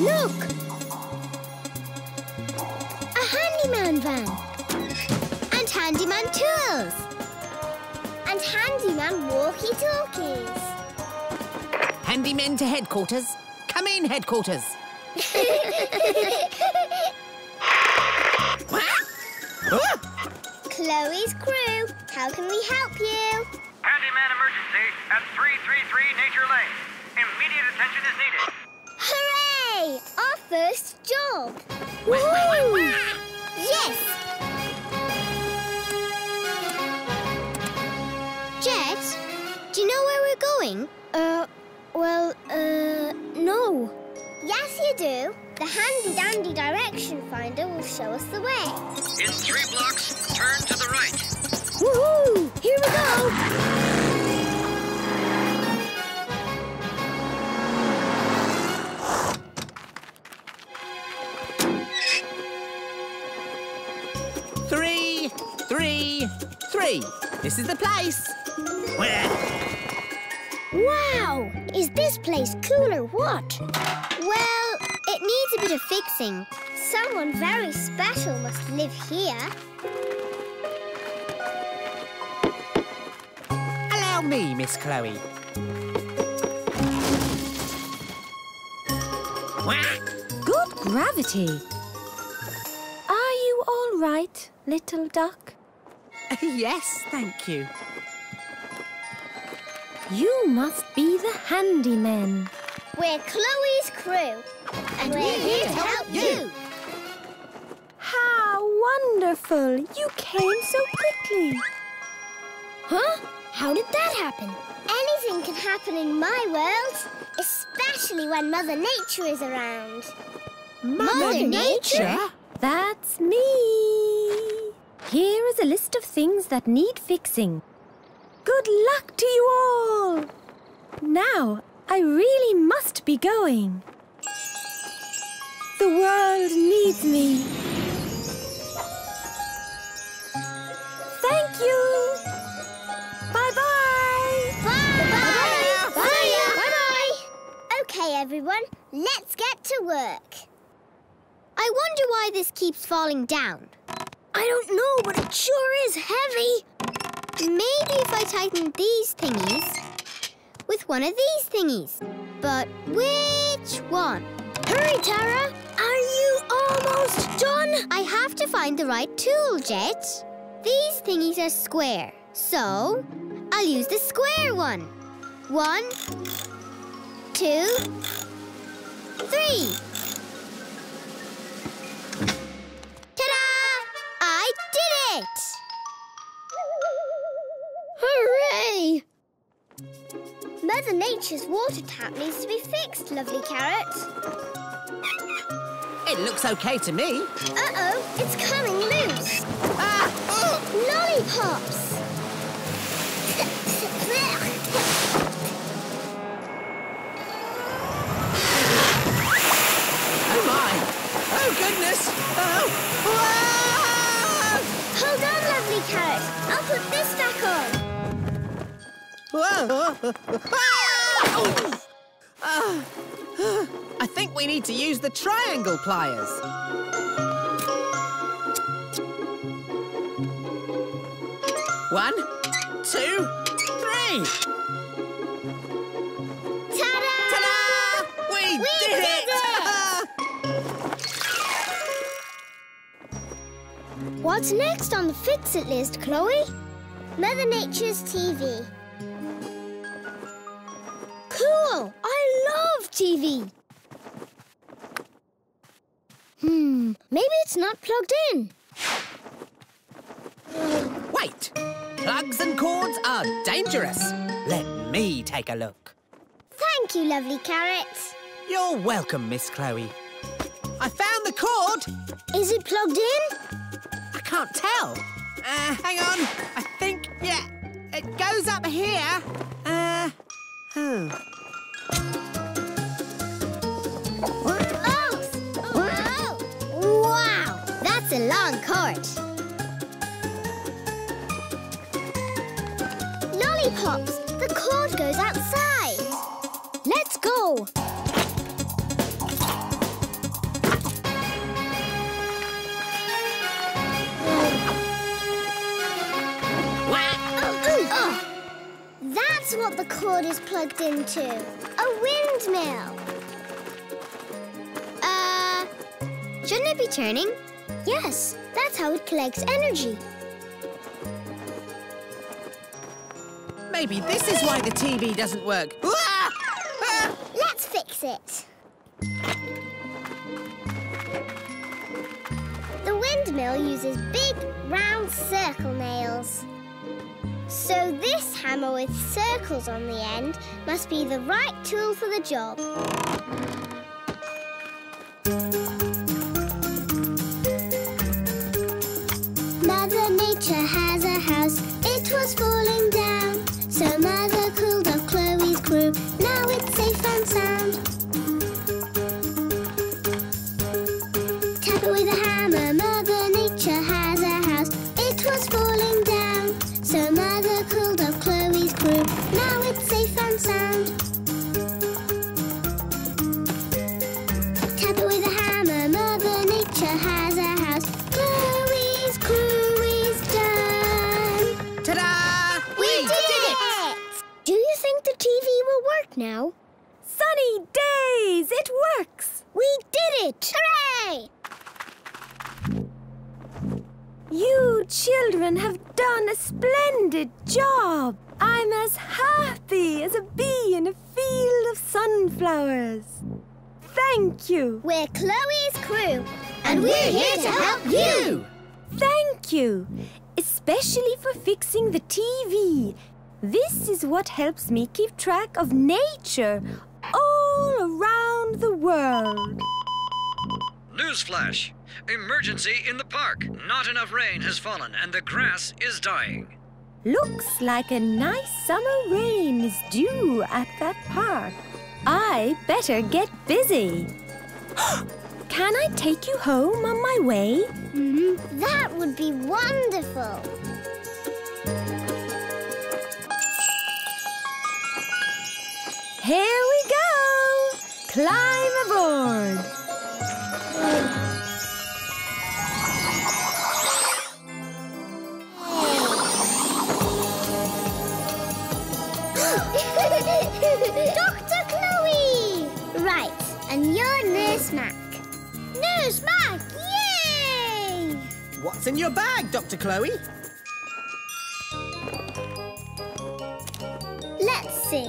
Look! A handyman van. And handyman tools. And handyman walkie-talkies. Handymen to headquarters. Come in, headquarters. Chloe's crew, how can we help you? Handyman emergency at 333 Nature Lane. Immediate attention is needed. Hooray! Our first job! Woohoo! Yes! Jet, do you know where we're going? Uh, well, uh, no. Yes, you do. The handy-dandy direction finder will show us the way. In three blocks, turn to the right. Woohoo! Here we go! Is the place. Where? Wow! Is this place cool or what? Well, it needs a bit of fixing. Someone very special must live here. Allow me, Miss Chloe. Good gravity. Are you all right, little duck? yes, thank you. You must be the handymen. We're Chloe's crew. And, we're, here to help you. How wonderful! You came so quickly. Huh? How did that happen? Anything can happen in my world, especially when Mother Nature is around. Mother Nature? That's me. Here is a list of things that need fixing. Good luck to you all. Now, I really must be going. The world needs me. Thank you. Bye-bye. Bye. Bye. Bye. Bye. Okay, everyone, let's get to work. I wonder why this keeps falling down. I don't know, but it sure is heavy. Maybe if I tighten these thingies with one of these thingies. But which one? Hurry, Tara! Are you almost done? I have to find the right tool, Jet. These thingies are square, so I'll use the square one. One, two, three. Mother Nature's water tap needs to be fixed, lovely carrot. It looks okay to me. Uh-oh, it's coming loose. Ah! Lollipops! Oh my! Oh goodness! Oh! Whoa! Hold on, lovely carrot. I'll put this back on. I think we need to use the triangle pliers. One, two, three. Ta-da! Ta-da! We, We did, did it! What's next on the fix-it list, Chloe? Mother Nature's TV. TV! Hmm, maybe it's not plugged in. Wait! Plugs and cords are dangerous. Let me take a look. Thank you, lovely carrot. You're welcome, Miss Chloe. I found the cord. Is it plugged in? I can't tell. Uh, hang on. I think, yeah, it goes up here. Uh, hmm. Oh! a long court. Lollipops, the cord goes outside. Let's go. Oh, that's what the cord is plugged into. A windmill. Uh, shouldn't it be turning? Yes, that's how it collects energy. Maybe this is why the TV doesn't work. Let's fix it. The windmill uses big, round circle nails. So this hammer with circles on the end must be the right tool for the job. Mother Nature has a house, it was falling down. So Mother You children have done a splendid job. I'm as happy as a bee in a field of sunflowers. Thank you. We're Chloe's crew, and we're here to help you! Thank you. Especially for fixing the TV. This is what helps me keep track of nature all around the world. Newsflash! Emergency in the park. Not enough rain has fallen and the grass is dying. Looks like a nice summer rain is due at that park. I better get busy. Can I take you home on my way? Mm-hmm. That would be wonderful. Here we go! Climb aboard! Dr. Chloe! Right, and you're Nurse Mac. Nurse Mac, yay! What's in your bag, Dr. Chloe? Let's see.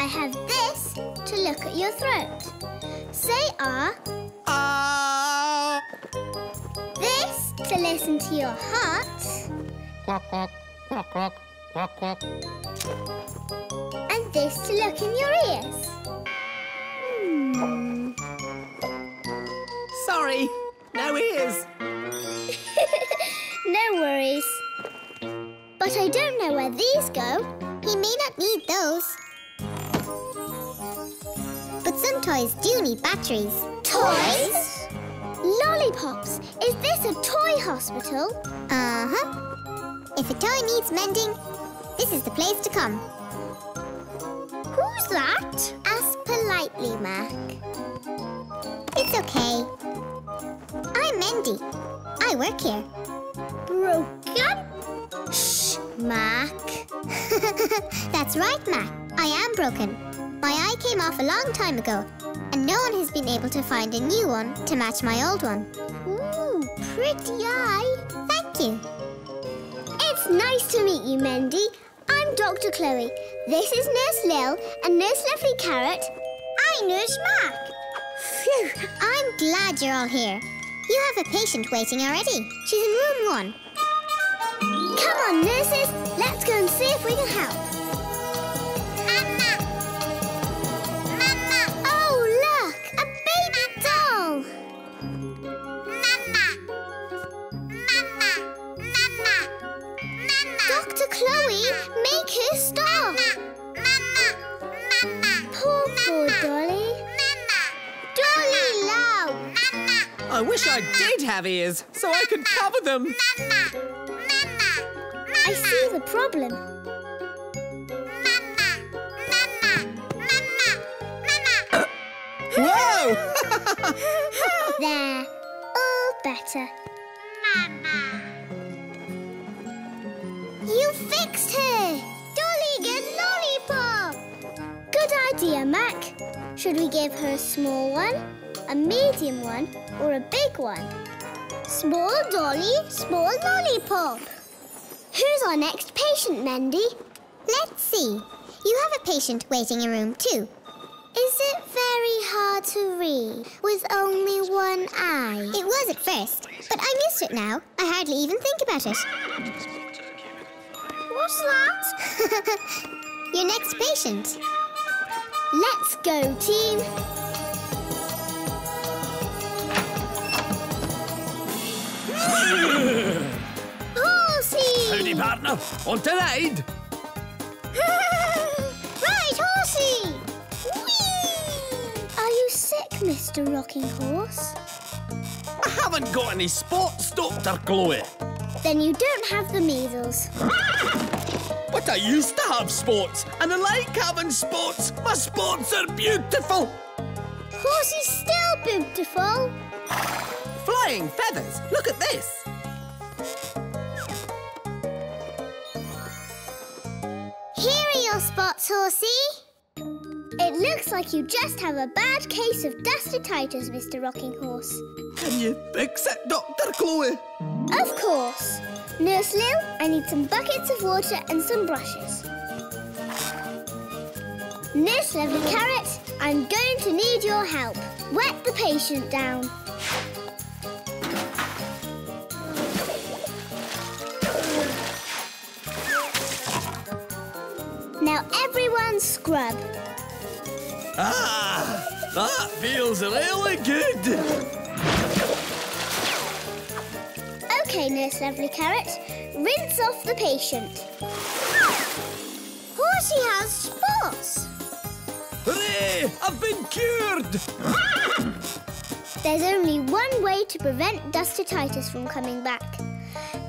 I have this to look at your throat. Say ah. Ah! This to listen to your heart. And this to look in your ears. Hmm. Sorry, no ears. no worries. But I don't know where these go. He may not need those. But some toys do need batteries. Toys? Lollipops. Is this a toy hospital? Uh-huh. If a toy needs mending, this is the place to come. That? Ask politely, Mac. It's okay. I'm Mendy. I work here. Broken? Shh, Mac. That's right, Mac. I am broken. My eye came off a long time ago, and no one has been able to find a new one to match my old one. Ooh, pretty eye. Thank you. It's nice to meet you, Mendy. I'm Dr. Chloe. This is Nurse Lil and Nurse Lovely Carrot. I Nurse Mac. Phew, I'm glad you're all here. You have a patient waiting already. She's in room one. Come on, nurses. Let's go and see if we can help. Wish I did have ears so I could cover them. Mama! Mama! I see the problem. Mama! Mama! Mama! Mama! Whoa! There. All better. Mama! You fixed her! Dolly, get lost! dear, Mac. Should we give her a small one, a medium one, or a big one? Small dolly, small lollipop. Who's our next patient, Mendy? Let's see. You have a patient waiting in room two. Is it very hard to read with only one eye? It was at first, but I'm used to it now. I hardly even think about it. What's that? Your next patient. Let's go, team. Horsey! Howdy, partner. On to ride. right, Horsey! Whee! Are you sick, Mr. Rocking Horse? I haven't got any spots, Dr. Chloe. Then you don't have the measles. But I used to have spots, and I like having spots. My spots are beautiful. Horsey's still beautiful. Flying feathers. Look at this. Here are your spots, Horsey. It looks like you just have a bad case of dustatitis, Mr. Rocking Horse. Can you fix it, Dr. Chloe? Of course. Nurse Lil, I need some buckets of water and some brushes. Nurse Lovely Carrot, I'm going to need your help. Wet the patient down. Now everyone scrub. Ah, that feels really good. Okay, Nurse Lovely Carrot, rinse off the patient. Horsey has spots. Hooray! I've been cured. There's only one way to prevent dustatitis from coming back.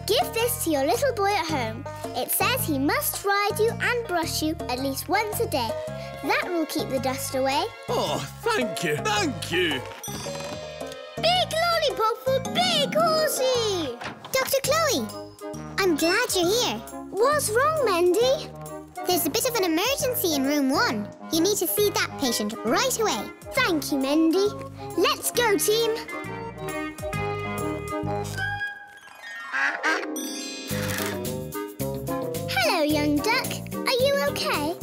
Give this to your little boy at home. It says he must ride you and brush you at least once a day. That will keep the dust away. Oh, thank you, thank you. Big lollipop for Big Horsey! Dr. Chloe, I'm glad you're here. What's wrong, Mendy? There's a bit of an emergency in room one. You need to see that patient right away. Thank you, Mendy. Let's go, team. Okay?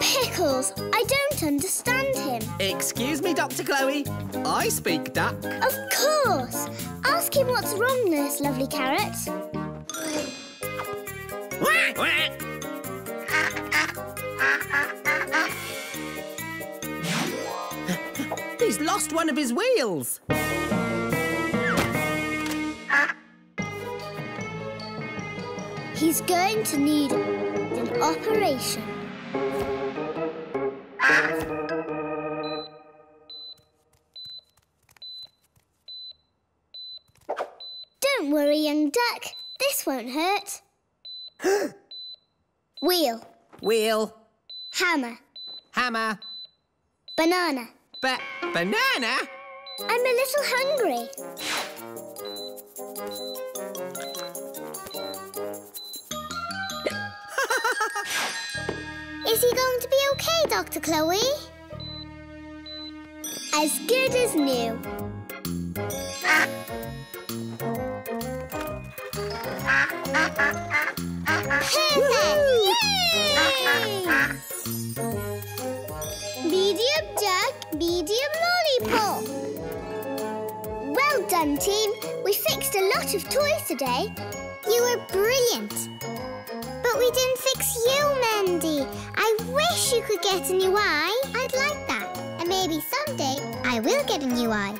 Pickles, I don't understand him. Excuse me, Dr. Chloe. I speak duck. Of course. Ask him what's wrong, Nurse Lovely Carrot. He's lost one of his wheels. He's going to need an operation. Don't worry, young duck. This won't hurt. Wheel, Wheel, hammer, hammer, banana. ba- banana. I'm a little hungry. Is he going to be okay, Dr. Chloe? As good as new. Medium duck, medium lollipop. Well done, team. We fixed a lot of toys today. You were brilliant. Get a new eye. I'd like that. And maybe someday I will get a new eye.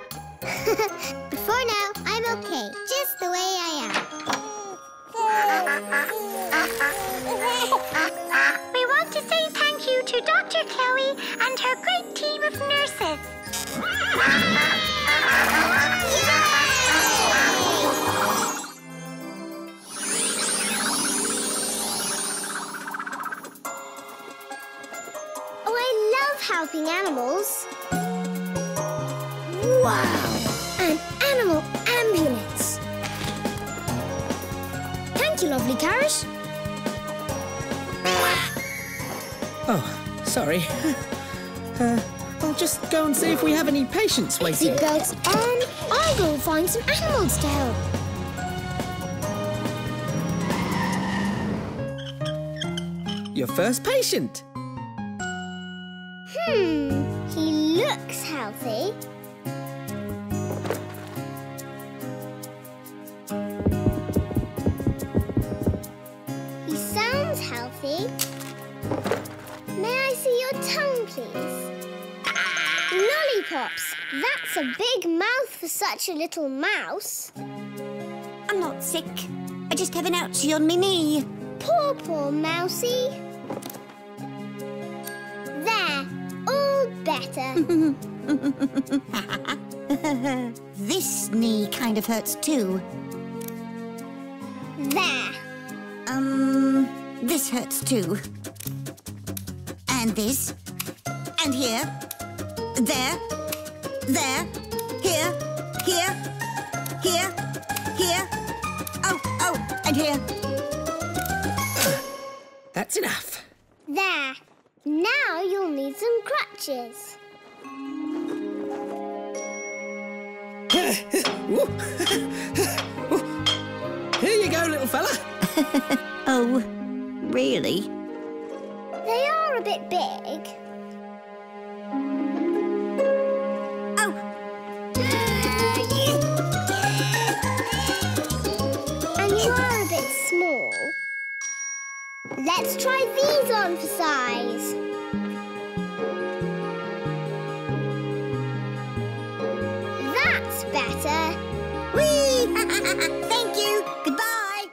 have waiting. Seatbelts on. I'll go find some animals to help. Your first patient. Hmm, he looks healthy. He sounds healthy. May I see your tongue, please? That's a big mouth for such a little mouse. I'm not sick. I just have an ouchie on my knee. Poor, poor mousie. There, all better. This knee kind of hurts too. there. Um, this hurts too. And this. And here. There. There. Here. Here. Here. Here. Oh, oh, and here. That's enough. There. Now you'll need some crutches. Here you go, little fella. Oh, really? They are a bit big. Let's try these on for size. That's better. Whee! Thank you. Goodbye.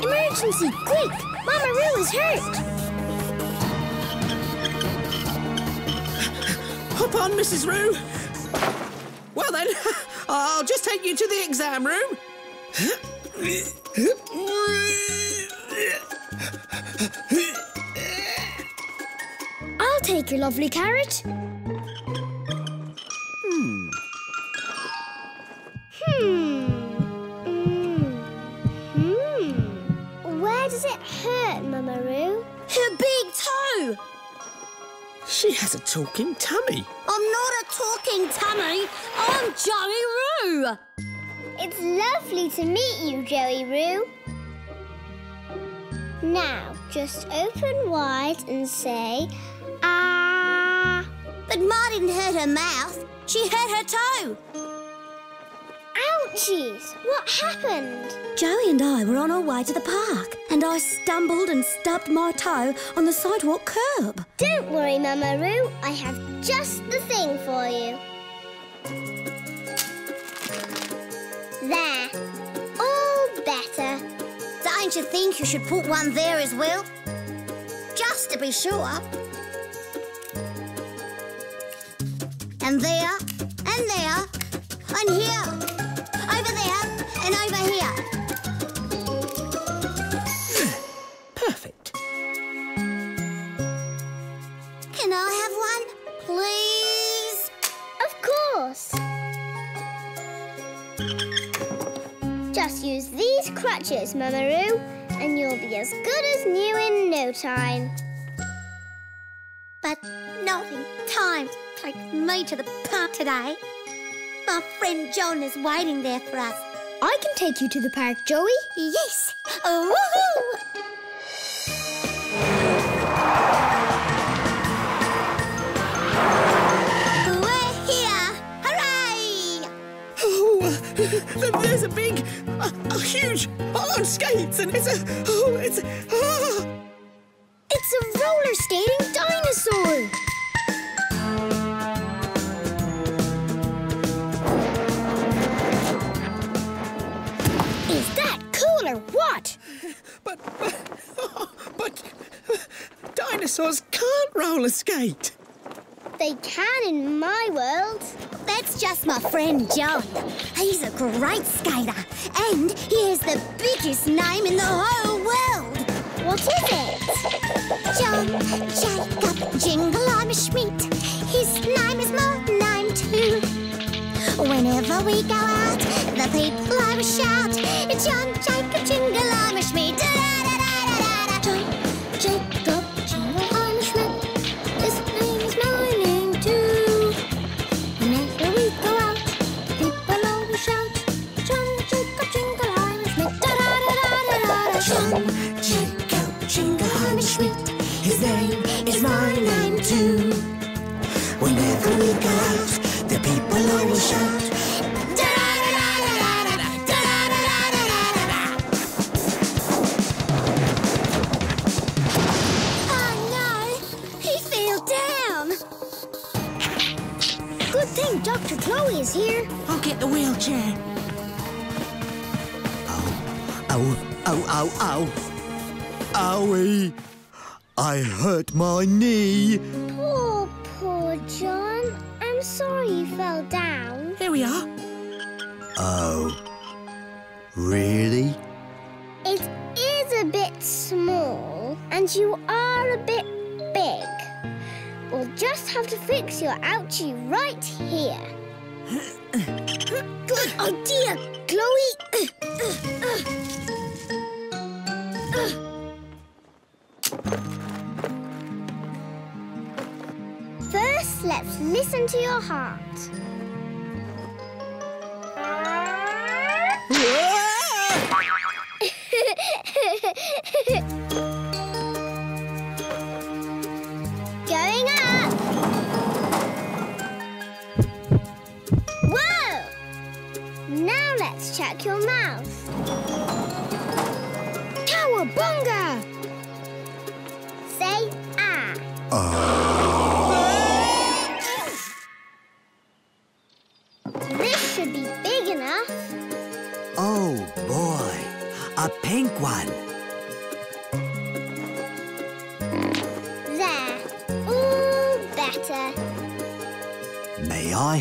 Emergency! Quick! Mama Roo is hurt! Hop on, Mrs. Roo. Well then, I'll just take you to the exam room. I'll take your lovely carrot. Hmm. Hmm. Hmm. Where does it hurt, Mama Roo? Her big toe. She has a talking tummy. I'm not a talking tummy. I'm Joey Roo. It's lovely to meet you, Joey Roo. Now, just open wide and say, ah. But Ma didn't hurt her mouth. She hurt her toe. Ouchies! What happened? Joey and I were on our way to the park, and I stumbled and stubbed my toe on the sidewalk curb. Don't worry, Mama Roo. I have just the thing for you. There. All better. Don't you think you should put one there as well? Just to be sure. And there, and there, and here. Over there, and over here. These crutches, Mama Roo, and you'll be as good as new in no time. But not in time to take me to the park today. My friend John is waiting there for us. I can take you to the park, Joey. Yes! Oh, woohoo! We're here! Hooray! There's a big, a, a huge, on skates, and it's a, oh, it's, ah. It's a roller skating dinosaur. Is that cool or what? But, but, oh, but dinosaurs can't roller skate. They can in my world. That's just my friend John. He's a great skater, and he has the biggest name in the whole world. What is it? John Jacob Jingleheimer Schmidt. His name is my name too. Whenever we go out, the people I will shout, John Jacob Jingle Schmidt. Da-da-da. is sweet. His name is my name too. Whenever we go out, the people always shout. Oh no! He fell down! Good thing Dr. Chloe is here. I'll get the wheelchair. Ow, ow, ow, ow. Owie. I hurt my knee. Poor, poor John. I'm sorry you fell down. Here we are. Oh. Really? It is a bit small, and you are a bit big. We'll just have to fix your ouchie right here. Oh, Good idea, Chloe. Listen to your heart. Going up. Whoa! Now let's check your mouth. Cowabunga! Say ah. This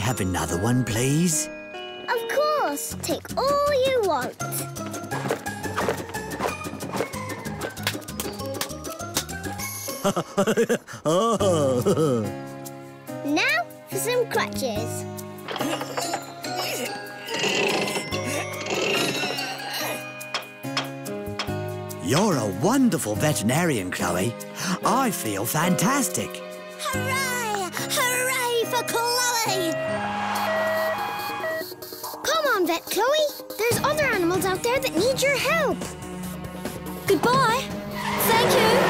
have another one, please? Of course. Take all you want. Oh. Now for some crutches. You're a wonderful veterinarian, Chloe. I feel fantastic. Hooray! Vet Chloe. There's other animals out there that need your help. Goodbye. Thank you.